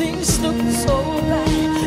Things look so bad.